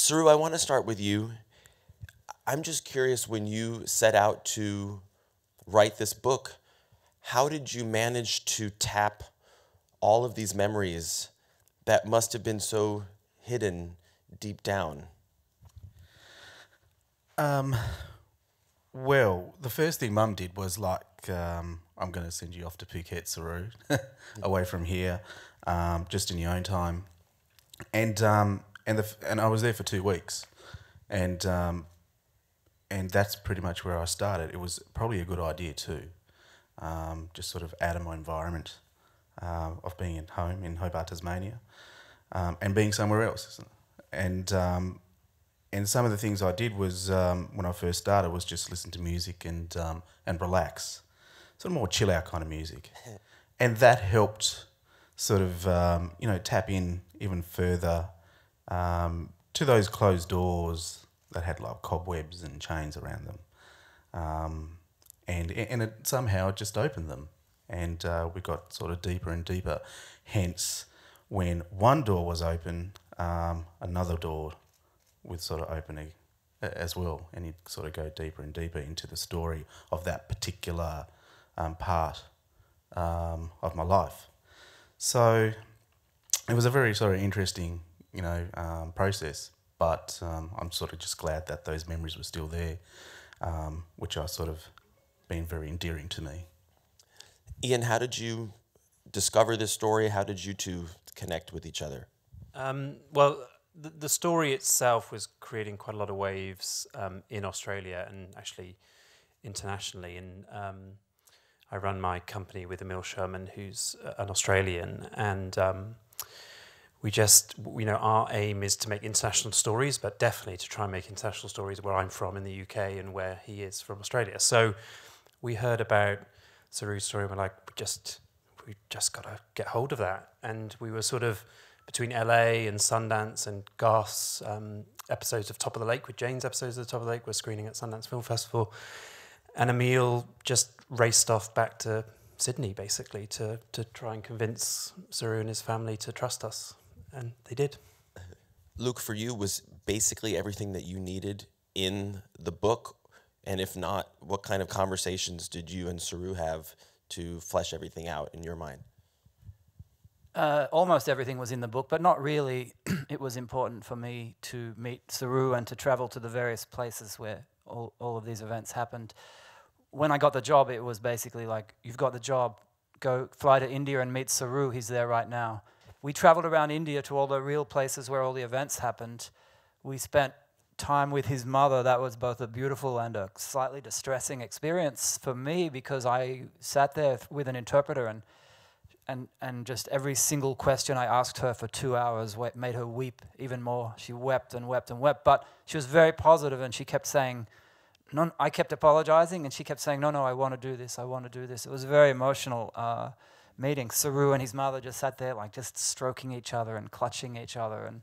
Saroo, I want to start with you. I'm just curious when you set out to write this book, how did you manage to tap all of these memories that must have been so hidden deep down? Um, well, the first thing Mum did was like, um, I'm going to send you off to Phuket, Saroo, away from here, um, just in your own time, and um, and the and I was there for two weeks, and um, and that's pretty much where I started. It was probably a good idea too, um, just sort of out of my environment uh, of being at home in Hobart, Tasmania, um, and being somewhere else, and um, and some of the things I did was um, when I first started was just listen to music and um, and relax, sort of more chill out kind of music, and that helped sort of um, you know tap in even further um, to those closed doors that had like cobwebs and chains around them, um, and and it somehow just opened them, and uh, we got sort of deeper and deeper. Hence, when one door was open, um, another door would sort of open as well, and you'd sort of go deeper and deeper into the story of that particular um, part um, of my life. So it was a very sort of interesting, you know, um, process. But um, I'm sort of just glad that those memories were still there, um, which are sort of been very endearing to me. Iain, how did you discover this story? How did you two connect with each other? Um, well, the, the story itself was creating quite a lot of waves um, in Australia and actually internationally. And um, I run my company with Emile Sherman, who's uh, an Australian, and um, we just, you know, our aim is to make international stories, but definitely to try and make international stories where I'm from in the UK and where he is from Australia. So we heard about Saroo's story, and we're like, we just, we just got to get hold of that, and we were sort of between LA and Sundance and Garth's um, episodes of Top of the Lake with Jane's episodes of Top of the Lake were screening at Sundance Film Festival. And Emile just raced off back to Sydney basically to, to try and convince Saroo and his family to trust us. And they did. Luke, for you, was basically everything that you needed in the book? And if not, what kind of conversations did you and Saroo have to flesh everything out in your mind? uh, almost everything was in the book, but not really. it was important for me to meet Saroo and to travel to the various places where all, all of these events happened. When I got the job, it was basically like, you've got the job, go fly to India and meet Saroo, he's there right now. We traveled around India to all the real places where all the events happened. We spent time with his mother. That was both a beautiful and a slightly distressing experience for me because I sat there with an interpreter and and, and just every single question I asked her for two hours made her weep even more. She wept and wept and wept, but she was very positive and she kept saying, no, I kept apologizing and she kept saying, no, no, I want to do this, I want to do this. It was very emotional uh, meeting. Saroo and his mother just sat there like just stroking each other and clutching each other. And,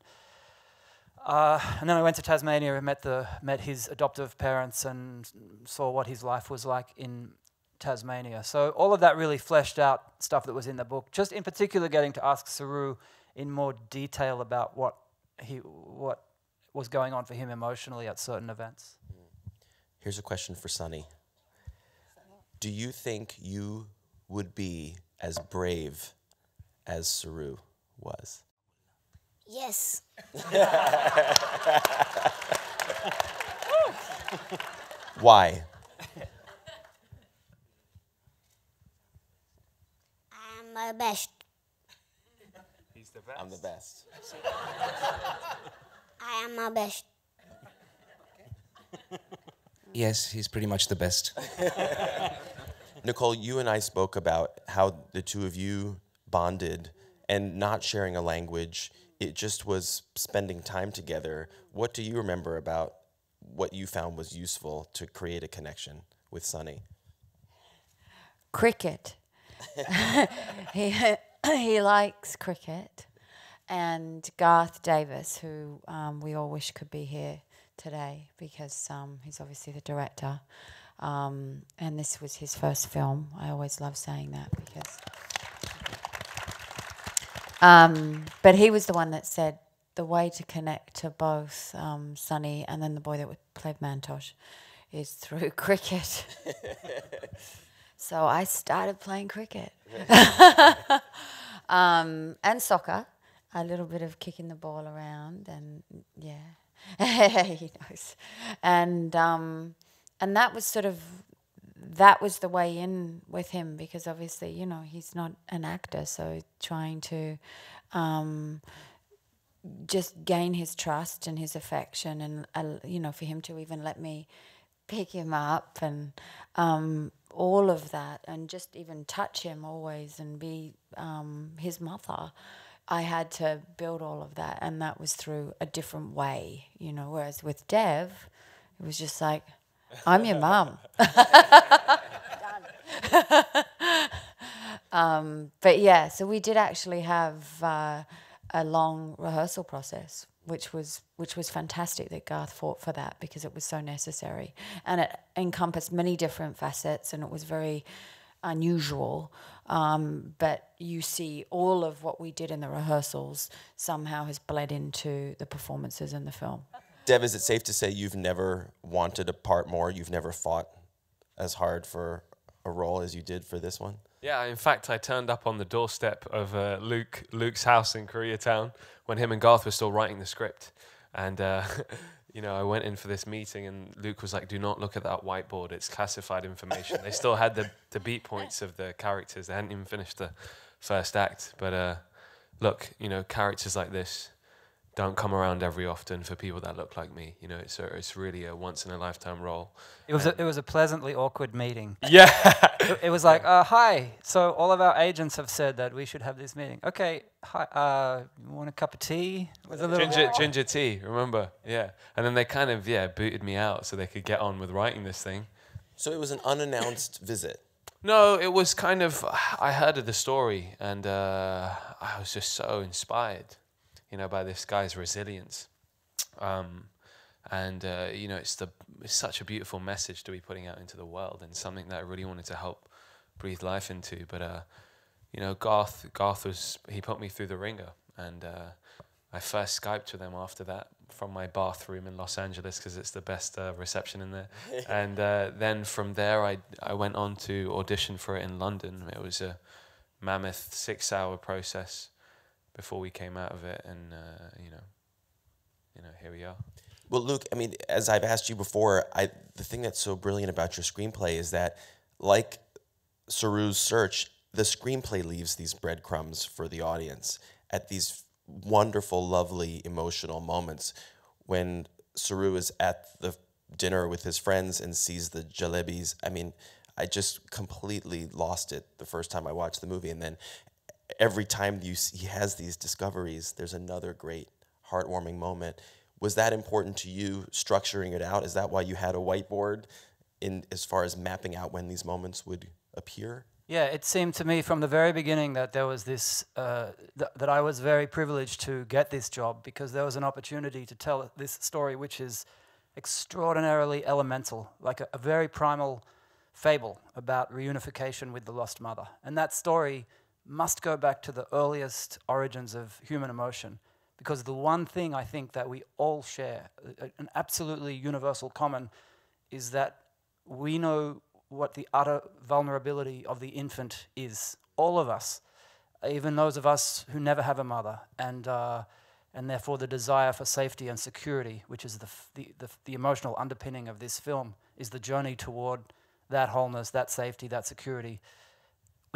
uh, and then I went to Tasmania and met, the, met his adoptive parents and saw what his life was like in Tasmania. So all of that really fleshed out stuff that was in the book. Just in particular, getting to ask Saroo in more detail about what he what was going on for him emotionally at certain events. Here's a question for Sunny. Do you think you would be as brave as Saroo was? Yes. Why? I'm my best. He's the best. I'm the best. I am my best. Yes, he's pretty much the best. Nicole, you and I spoke about how the two of you bonded and not sharing a language. It just was spending time together. What do you remember about what you found was useful to create a connection with Sunny? Cricket. he he likes cricket, and Garth Davis, who um, we all wish could be here today because um, he's obviously the director, um, and this was his first film. I always love saying that because. Um, but he was the one that said, the way to connect to both um, Sunny and then the boy that played Mantosh is through cricket. so I started playing cricket um, and soccer, a little bit of kicking the ball around, and yeah, he knows. And um, and that was sort of that was the way in with him because obviously you know he's not an actor, so trying to. Um, just gain his trust and his affection, and uh, you know, for him to even let me pick him up and um, all of that, and just even touch him always and be um, his mother. I had to build all of that, and that was through a different way, you know. Whereas with Dev, it was just like, I'm your mum. um, but yeah, so we did actually have uh, a long rehearsal process which was which was fantastic that Garth fought for that because it was so necessary and it encompassed many different facets and it was very unusual. Um, but you see all of what we did in the rehearsals somehow has bled into the performances in the film. Dev, is it safe to say you've never wanted a part more? You've never fought as hard for a role as you did for this one? Yeah, in fact, I turned up on the doorstep of uh, Luke Luke's house in Koreatown when him and Garth were still writing the script, and uh, you know I went in for this meeting, and Luke was like, "Do not look at that whiteboard; it's classified information." they still had the the beat points of the characters; they hadn't even finished the first act. But uh, look, you know, characters like this don't come around every often for people that look like me. You know, it's a, it's really a once in a lifetime role. It was a, it was a pleasantly awkward meeting. Yeah. it, it, was like, uh, hi. So all of our agents have said that we should have this meeting. Okay, hi. Uh, you want a cup of tea? With a little ginger ginger tea. Remember? Yeah. And then they kind of yeah booted me out so they could get on with writing this thing. So it was an unannounced visit. No, it was kind of. I heard of the story and uh, I was just so inspired you know, by this guy's resilience. Um, and uh, you know, it's the it's such a beautiful message to be putting out into the world, and something that I really wanted to help breathe life into. But uh, you know, Garth Garth was he put me through the ringer, and uh, I first skyped with him after that from my bathroom in Los Angeles because it's the best uh, reception in there. and uh, then from there, I I went on to audition for it in London. It was a mammoth six-hour process before we came out of it, and uh, you know, you know, here we are. Well, Luke, I mean, as I've asked you before, I the thing that's so brilliant about your screenplay is that, like Saroo's search, the screenplay leaves these breadcrumbs for the audience at these wonderful, lovely, emotional moments when Saroo is at the dinner with his friends and sees the jalebis. I mean, I just completely lost it the first time I watched the movie, and then every time you see, he has these discoveries, there's another great heartwarming moment. Was that important to you structuring it out? Is that why you had a whiteboard in as far as mapping out when these moments would appear? Yeah, it seemed to me from the very beginning that there was this uh, th that I was very privileged to get this job because there was an opportunity to tell this story, which is extraordinarily elemental, like a, a very primal fable about reunification with the lost mother. And that story must go back to the earliest origins of human emotion. Because the one thing I think that we all share, an absolutely universal common, is that we know what the utter vulnerability of the infant is. All of us, even those of us who never have a mother, and, uh, and therefore the desire for safety and security, which is the, the, the, the emotional underpinning of this film, is the journey toward that wholeness, that safety, that security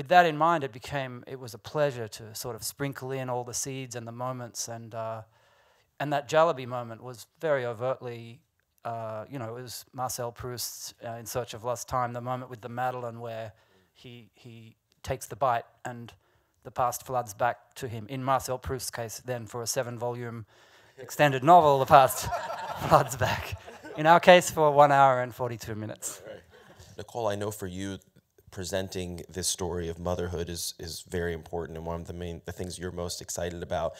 with that in mind, it became it was a pleasure to sort of sprinkle in all the seeds and the moments, and uh, and that Jalebi moment was very overtly, uh, you know, it was Marcel Proust's uh, In Search of Lost Time, the moment with the Madeleine where he he takes the bite and the past floods back to him. In Marcel Proust's case, then for a seven-volume extended novel, the past floods back. In our case, for one hour and forty-two minutes. Nicole, I know for you presenting this story of motherhood is is very important and one of the main the things you're most excited about.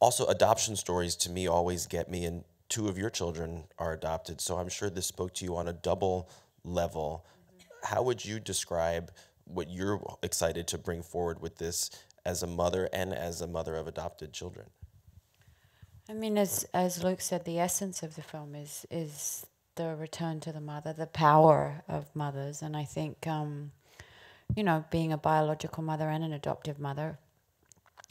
Also, adoption stories to me always get me, and two of your children are adopted, so I'm sure this spoke to you on a double level. How would you describe what you're excited to bring forward with this as a mother and as a mother of adopted children? I mean, as as Luke said, the essence of the film is is the return to the mother, the power of mothers, and I think, um, you know, being a biological mother and an adoptive mother,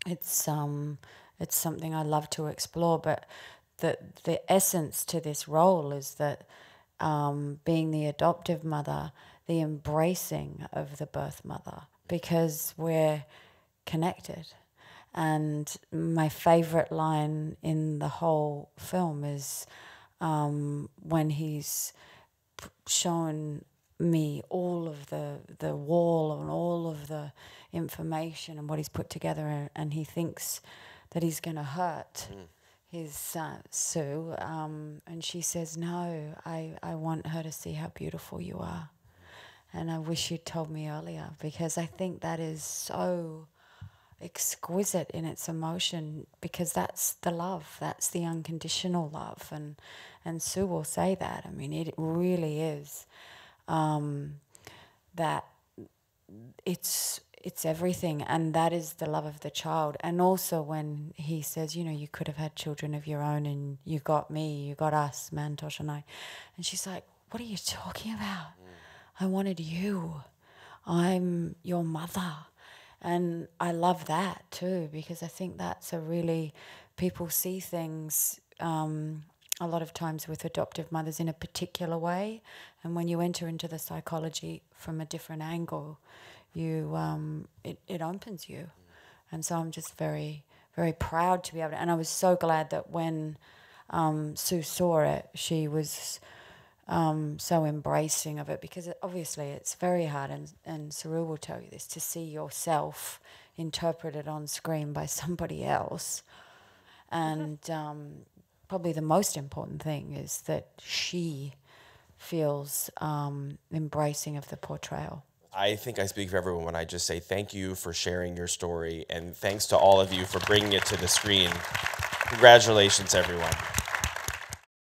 it's um, it's something I love to explore. But the the essence to this role is that um, being the adoptive mother, the embracing of the birth mother, because we're connected. And my favorite line in the whole film is um, when he's shown me all of the the wall and all of the information and what he's put together, and, and he thinks that he's going to hurt his uh, Sue, um, and she says, "No, I I want her to see how beautiful you are." And I wish you'd told me earlier because I think that is so exquisite in its emotion because that's the love, that's the unconditional love, and and Sue will say that. I mean, it really is um, that it's it's everything, and that is the love of the child. And also when he says, you know, you could have had children of your own, and you got me, you got us, Mantosh and I, and she's like, what are you talking about? I wanted you. I'm your mother. And I love that too because I think that's a really, people see things um, a lot of times with adoptive mothers in a particular way. And when you enter into the psychology from a different angle, you um, it, it opens you. And so I'm just very, very proud to be able to. And I was so glad that when um, Sue saw it, she was um, so embracing of it because obviously it's very hard, and, and Saroo will tell you this, to see yourself interpreted on screen by somebody else. And um, probably the most important thing is that she feels um, embracing of the portrayal. I think I speak for everyone when I just say thank you for sharing your story and thanks to all of you for bringing it to the screen. Congratulations, everyone.